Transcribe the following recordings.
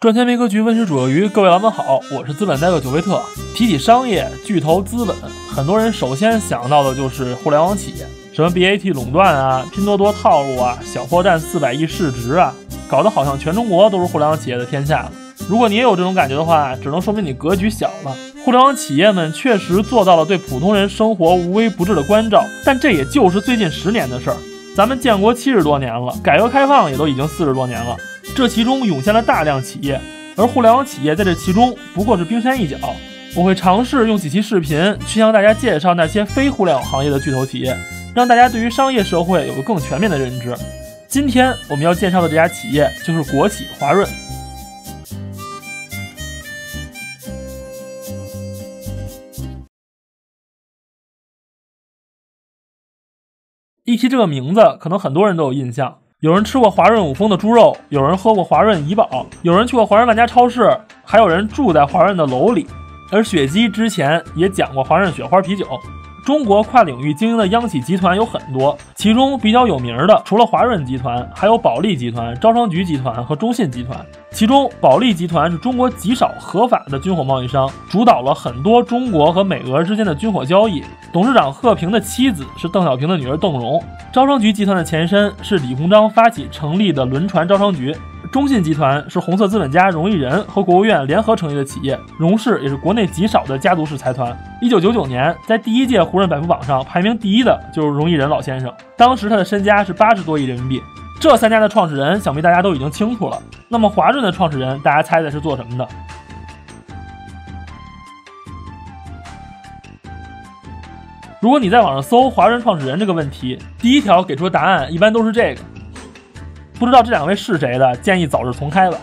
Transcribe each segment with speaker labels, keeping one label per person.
Speaker 1: 赚钱没格局，温水煮鱿鱼。各位老板好，我是资本代表九维特。提起商业巨头资本，很多人首先想到的就是互联网企业，什么 BAT 垄断啊，拼多多套路啊，小破站四百亿市值啊，搞得好像全中国都是互联网企业的天下了。如果你也有这种感觉的话，只能说明你格局小了。互联网企业们确实做到了对普通人生活无微不至的关照，但这也就是最近十年的事儿。咱们建国七十多年了，改革开放也都已经四十多年了。这其中涌现了大量企业，而互联网企业在这其中不过是冰山一角。我会尝试用几期视频去向大家介绍那些非互联网行业的巨头企业，让大家对于商业社会有个更全面的认知。今天我们要介绍的这家企业就是国企华润。一提这个名字，可能很多人都有印象。有人吃过华润五丰的猪肉，有人喝过华润怡宝，有人去过华润万家超市，还有人住在华润的楼里。而雪姬之前也讲过华润雪花啤酒。中国跨领域经营的央企集团有很多，其中比较有名的，除了华润集团，还有保利集团、招商局集团和中信集团。其中，保利集团是中国极少合法的军火贸易商，主导了很多中国和美俄之间的军火交易。董事长贺平的妻子是邓小平的女儿邓荣。招商局集团的前身是李鸿章发起成立的轮船招商局。中信集团是红色资本家荣毅仁和国务院联合成立的企业，荣氏也是国内极少的家族式财团。一九九九年，在第一届胡润百富榜上排名第一的就是荣毅仁老先生，当时他的身家是八十多亿人民币。这三家的创始人，想必大家都已经清楚了。那么华润的创始人，大家猜猜是做什么的？如果你在网上搜“华润创始人”这个问题，第一条给出的答案一般都是这个。不知道这两位是谁的，建议早日重开吧。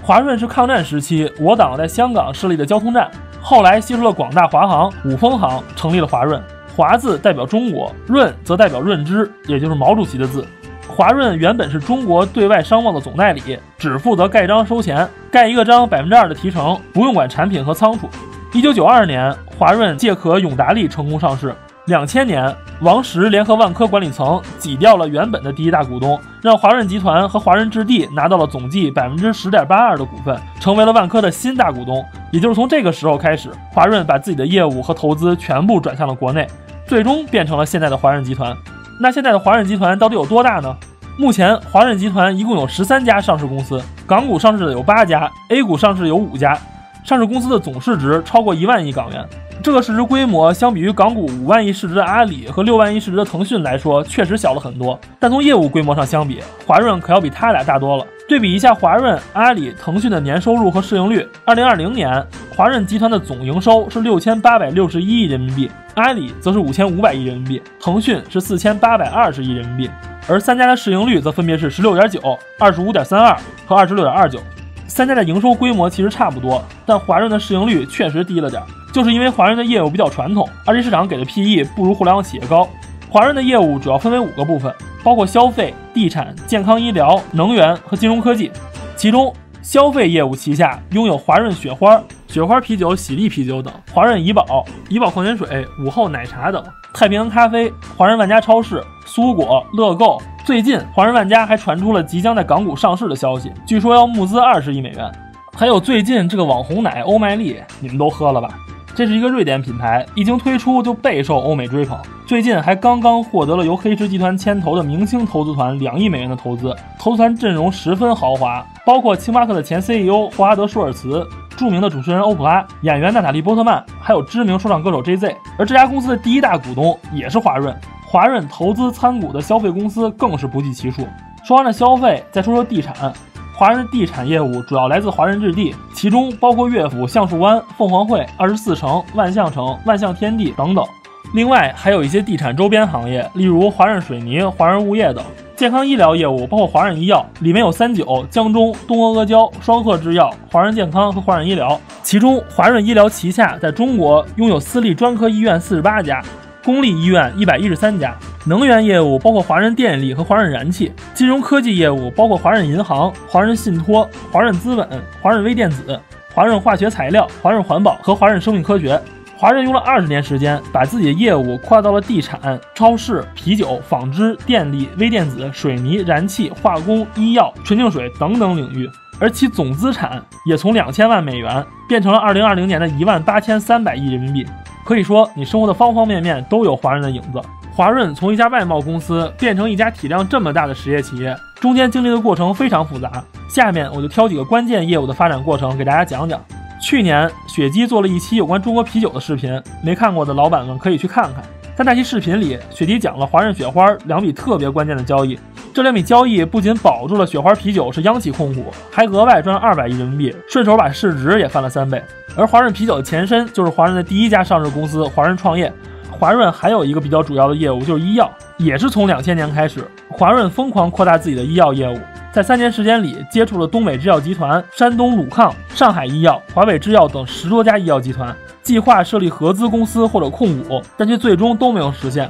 Speaker 1: 华润是抗战时期我党在香港设立的交通站，后来吸收了广大华航、五丰行，成立了华润。华字代表中国，润则代表润之，也就是毛主席的字。华润原本是中国对外商贸的总代理，只负责盖章收钱，盖一个章百分之二的提成，不用管产品和仓储。一九九二年，华润借壳永达利成功上市。两千年，王石联合万科管理层挤掉了原本的第一大股东，让华润集团和华润置地拿到了总计百分之十点八二的股份，成为了万科的新大股东。也就是从这个时候开始，华润把自己的业务和投资全部转向了国内，最终变成了现在的华润集团。那现在的华润集团到底有多大呢？目前，华润集团一共有十三家上市公司，港股上市的有八家，A 股上市有五家，上市公司的总市值超过一万亿港元。这个市值规模相比于港股五万亿市值的阿里和六万亿市值的腾讯来说，确实小了很多。但从业务规模上相比，华润可要比他俩大多了。对比一下华润、阿里、腾讯的年收入和市盈率，二零二零年华润集团的总营收是六千八百六十一亿人民币，阿里则是五千五百亿人民币，腾讯是四千八百二十亿人民币，而三家的市盈率则分别是十六点九、二十五点三二和二十六点二九。三家的营收规模其实差不多，但华润的市盈率确实低了点。就是因为华润的业务比较传统，二级市场给的 PE 不如互联网企业高。华润的业务主要分为五个部分，包括消费、地产、健康医疗、能源和金融科技。其中，消费业务旗下拥有华润雪花、雪花啤酒、喜力啤酒等；华润怡宝、怡宝矿泉水、午后奶茶等；太平洋咖啡、华润万家超市、苏果、乐购。最近，华润万家还传出了即将在港股上市的消息，据说要募资二十亿美元。还有最近这个网红奶欧麦丽，你们都喝了吧？这是一个瑞典品牌，一经推出就备受欧美追捧。最近还刚刚获得了由黑石集团牵头的明星投资团两亿美元的投资，投资团阵容十分豪华，包括星巴克的前 CEO 霍华德舒尔茨、著名的主持人欧普拉、演员娜塔莉波特曼，还有知名说唱歌手 J Z。而这家公司的第一大股东也是华润，华润投资参股的消费公司更是不计其数。说完了消费，再说说地产。华润地产业务主要来自华润置地，其中包括乐府、橡树湾、凤凰汇、二十四城、万象城、万象天地等等。另外还有一些地产周边行业，例如华润水泥、华润物业等。健康医疗业务包括华润医药，里面有三九、江中、东阿阿胶、双鹤制药、华润健康和华润医疗。其中华润医疗旗下在中国拥有私立专科医院四十八家。公立医院一百一十三家，能源业务包括华润电力和华润燃气，金融科技业务包括华润银行、华润信托、华润资本、华润微电子、华润化学材料、华润环保和华润生命科学。华润用了二十年时间，把自己的业务扩到了地产、超市、啤酒、纺织、电力、微电子、水泥、燃气、化工、医药、纯净水等等领域。而其总资产也从两千万美元变成了二零二零年的一万八千三百亿人民币。可以说，你生活的方方面面都有华润的影子。华润从一家外贸公司变成一家体量这么大的实业企业，中间经历的过程非常复杂。下面我就挑几个关键业务的发展过程给大家讲讲。去年雪姬做了一期有关中国啤酒的视频，没看过的老板们可以去看看。在那期视频里，雪迪讲了华润雪花两笔特别关键的交易。这两笔交易不仅保住了雪花啤酒是央企控股，还额外赚了二百亿人民币，顺手把市值也翻了三倍。而华润啤酒的前身就是华润的第一家上市公司华润创业。华润还有一个比较主要的业务就是医药，也是从两千年开始，华润疯狂扩大自己的医药业务，在三年时间里接触了东北制药集团、山东鲁抗、上海医药、华北制药等十多家医药集团，计划设立合资公司或者控股，但却最终都没有实现。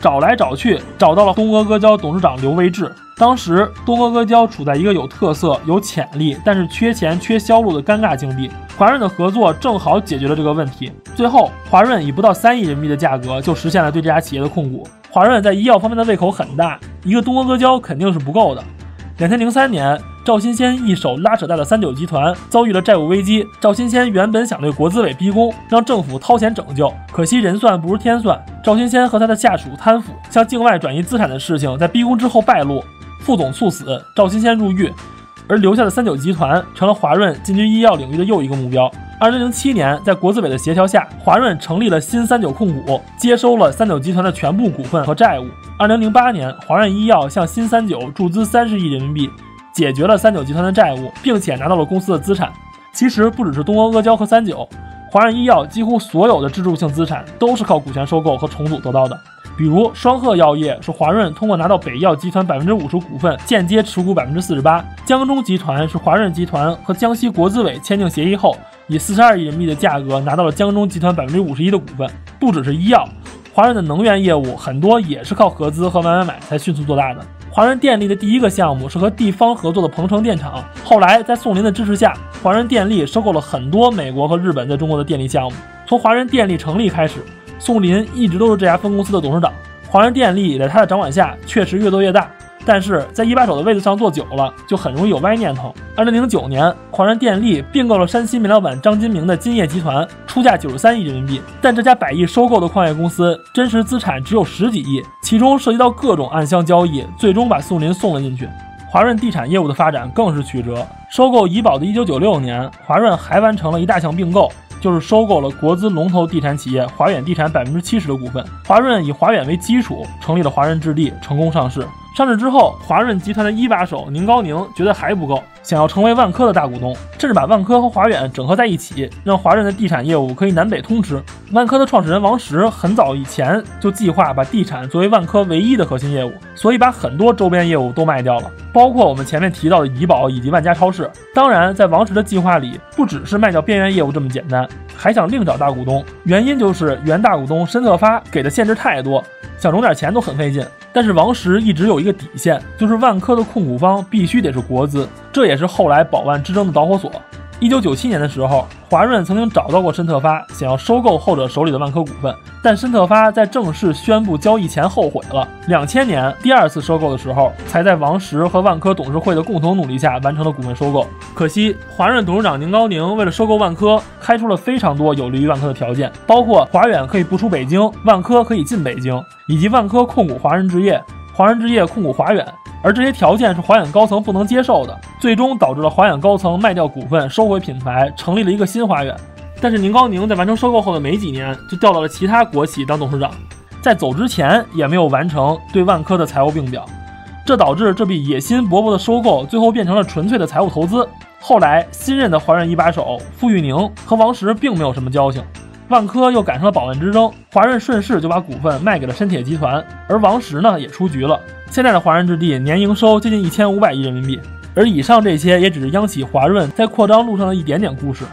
Speaker 1: 找来找去，找到了东阿阿胶董事长刘维志。当时东阿阿胶处在一个有特色、有潜力，但是缺钱、缺销路的尴尬境地。华润的合作正好解决了这个问题。最后，华润以不到三亿人民币的价格就实现了对这家企业的控股。华润在医药方面的胃口很大，一个东阿阿胶肯定是不够的。两千零三年，赵新先一手拉扯大的三九集团遭遇了债务危机。赵新先原本想对国资委逼宫，让政府掏钱拯救，可惜人算不如天算，赵新先和他的下属贪腐，向境外转移资产的事情在逼宫之后败露，副总猝死，赵新先入狱，而留下的三九集团成了华润进军医药领域的又一个目标。二零零七年，在国资委的协调下，华润成立了新三九控股，接收了三九集团的全部股份和债务。二零零八年，华润医药向新三九注资三十亿人民币，解决了三九集团的债务，并且拿到了公司的资产。其实不只是东阿阿胶和三九，华润医药几乎所有的支柱性资产都是靠股权收购和重组得到的。比如双鹤药业是华润通过拿到北药集团百分之五十股份，间接持股百分之四十八。江中集团是华润集团和江西国资委签订协议后。以四十二亿人民币的价格拿到了江中集团百分之五十一的股份。不只是医药，华润的能源业务很多也是靠合资和买买买才迅速做大的。华润电力的第一个项目是和地方合作的鹏城电厂，后来在宋林的支持下，华润电力收购了很多美国和日本在中国的电力项目。从华润电力成立开始，宋林一直都是这家分公司的董事长。华润电力在他的掌管下确实越做越大。但是在一把手的位子上坐久了，就很容易有歪念头。二零零九年，华润电力并购了山西煤老板张金明的金业集团，出价九十三亿人民币。但这家百亿收购的矿业公司，真实资产只有十几亿，其中涉及到各种暗箱交易，最终把宋林送了进去。华润地产业务的发展更是曲折。收购怡宝的一九九六年，华润还完成了一大项并购，就是收购了国资龙头地产企业华远地产百分之七十的股份。华润以华远为基础，成立了华润置地，成功上市。上市之后，华润集团的一把手宁高宁觉得还不够，想要成为万科的大股东，甚至把万科和华远整合在一起，让华润的地产业务可以南北通吃。万科的创始人王石很早以前就计划把地产作为万科唯一的核心业务，所以把很多周边业务都卖掉了，包括我们前面提到的怡宝以及万家超市。当然，在王石的计划里，不只是卖掉边缘业务这么简单，还想另找大股东。原因就是原大股东申特发给的限制太多，想融点钱都很费劲。但是王石一直有一个底线，就是万科的控股方必须得是国资，这也是后来宝万之争的导火索。一九九七年的时候，华润曾经找到过申特发，想要收购后者手里的万科股份，但申特发在正式宣布交易前后悔了。两千年第二次收购的时候，才在王石和万科董事会的共同努力下完成了股份收购。可惜华润董事长宁高宁为了收购万科，开出了非常多有利于万科的条件，包括华远可以不出北京，万科可以进北京，以及万科控股华润置业，华润置业控股华远。而这些条件是华远高层不能接受的，最终导致了华远高层卖掉股份、收回品牌，成立了一个新华远。但是宁高宁在完成收购后的没几年，就调到了其他国企当董事长，在走之前也没有完成对万科的财务并表，这导致这笔野心勃勃的收购最后变成了纯粹的财务投资。后来新任的华润一把手傅玉宁和王石并没有什么交情。万科又赶上了宝万之争，华润顺势就把股份卖给了深铁集团，而王石呢也出局了。现在的华润置地年营收接近一千五百亿人民币，而以上这些也只是央企华润在扩张路上的一点点故事。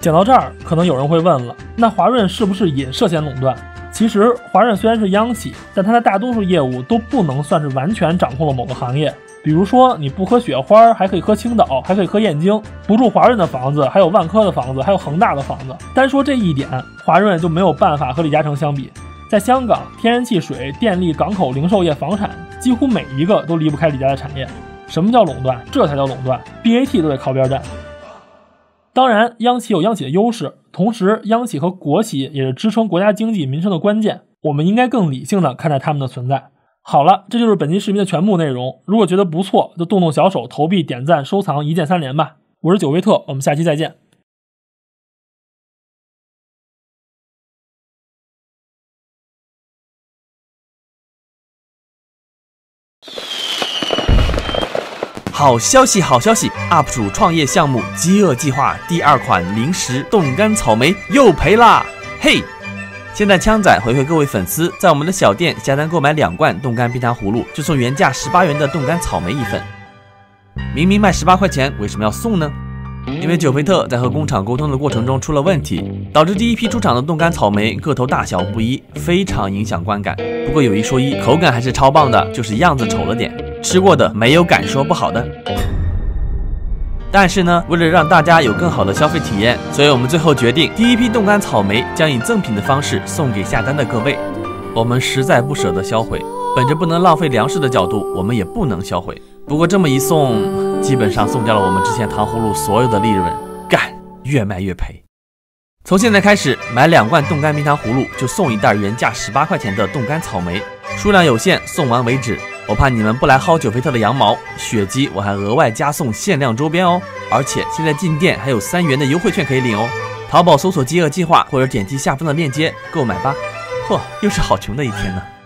Speaker 1: 讲到这儿，可能有人会问了，那华润是不是也涉嫌垄断？其实华润虽然是央企，但它的大多数业务都不能算是完全掌控了某个行业。比如说，你不喝雪花，还可以喝青岛，还可以喝燕京；不住华润的房子，还有万科的房子，还有恒大的房子。单说这一点，华润就没有办法和李嘉诚相比。在香港，天然气、水电力、港口、零售业、房产，几乎每一个都离不开李家的产业。什么叫垄断？这才叫垄断！BAT 都得靠边站。当然，央企有央企的优势，同时央企和国企也是支撑国家经济民生的关键。我们应该更理性的看待他们的存在。好了，这就是本期视频的全部内容。如果觉得不错，就动动小手投币、点赞、收藏，一键三连吧。我是九维特，我们下期再见。
Speaker 2: 好消息，好消息！UP 主创业项目“饥饿计划”第二款零食冻干草莓又赔啦！嘿，现在枪仔回馈各位粉丝，在我们的小店下单购买两罐冻干冰糖葫芦，就送原价十八元的冻干草莓一份。明明卖十八块钱，为什么要送呢？因为久菲特在和工厂沟通的过程中出了问题，导致第一批出厂的冻干草莓个头大小不一，非常影响观感。不过有一说一，口感还是超棒的，就是样子丑了点。吃过的没有敢说不好的。但是呢，为了让大家有更好的消费体验，所以我们最后决定，第一批冻干草莓将以赠品的方式送给下单的各位。我们实在不舍得销毁，本着不能浪费粮食的角度，我们也不能销毁。不过这么一送，基本上送掉了我们之前糖葫芦所有的利润，干，越卖越赔。从现在开始，买两罐冻干冰糖葫芦就送一袋原价十八块钱的冻干草莓，数量有限，送完为止。我怕你们不来薅九菲特的羊毛，雪姬我还额外加送限量周边哦，而且现在进店还有三元的优惠券可以领哦。淘宝搜索“饥饿计划”或者点击下方的链接购买吧。嚯，又是好穷的一天呢。